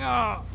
Ah!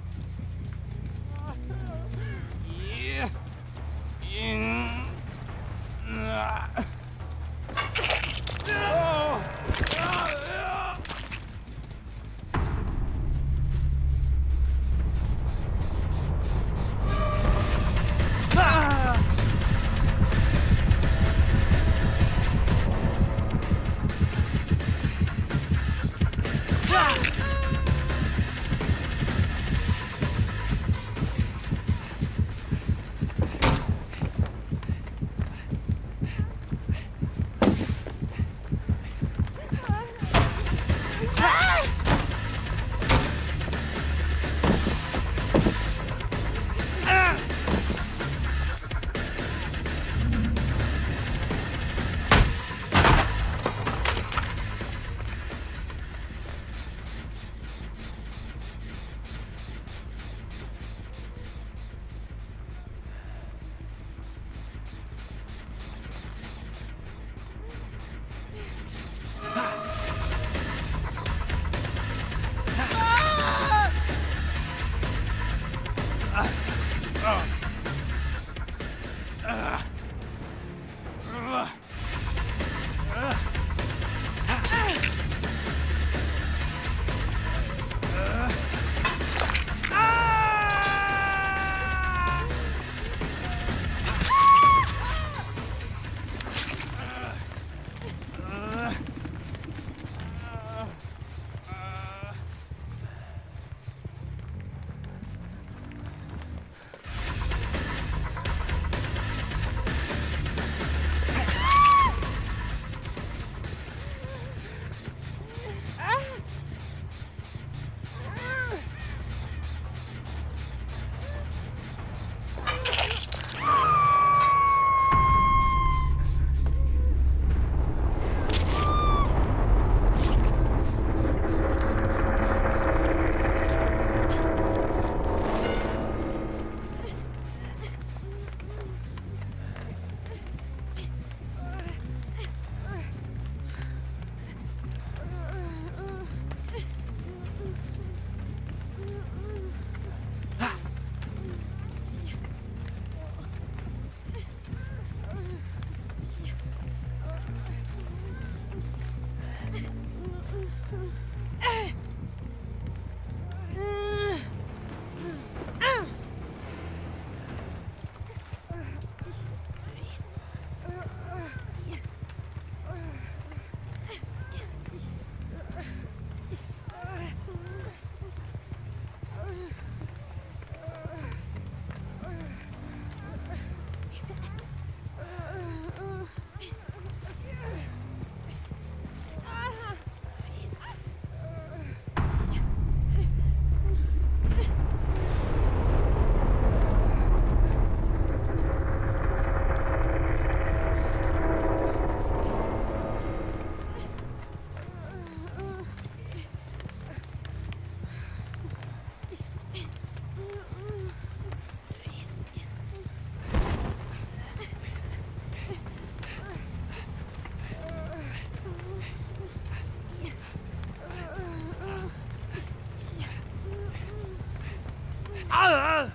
啊